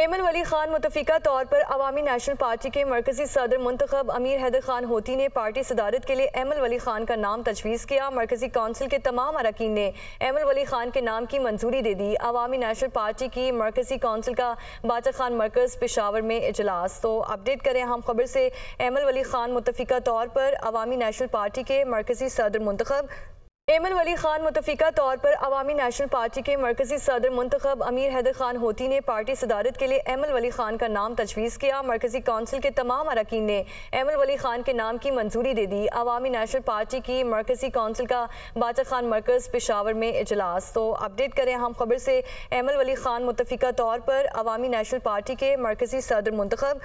एमन वली खान मुतफ़ा तौर पर अवामी नेशनल पार्टी के मरकजी सदर मंतखब अमीर हैदर खान होती ने पार्टी सदारत के लिए एमल वली खान का नाम तजवीज़ किया। मरकजी कौंसिल के तमाम अरकान ने एमल वली खान के नाम की मंजूरी दे दी। अवामी नेशनल पार्टी की मरकजी कौंसिल का बाचा खान मरकज़ पेशावर में इजलास। तो अपडेट करें हम खबर से एमल वली खान मुतफ़ा तौर पर अवामी नेशनल पार्टी के मरकजी सदर मंतखब एमन वली खान मुतफ़ा तौर पर अवामी नेशनल पार्टी के मरकजी सदर मंतखब अमीर हैदर खान होती ने पार्टी सदारत के लिए एमल वली खान का नाम तजवीज़ किया। मरकजी कौंसिल के तमाम अरकान ने एमल वली खान के नाम की मंजूरी दे दी। अवामी नेशनल पार्टी की मरकजी कौंसिल का बाचा खान मरकज़ पेशावर में इजलास। तो अपडेट करें हम खबर से एमल वली खान मुतफ़ा तौर पर अवामी नेशनल पार्टी के मरकजी सदर मंतखब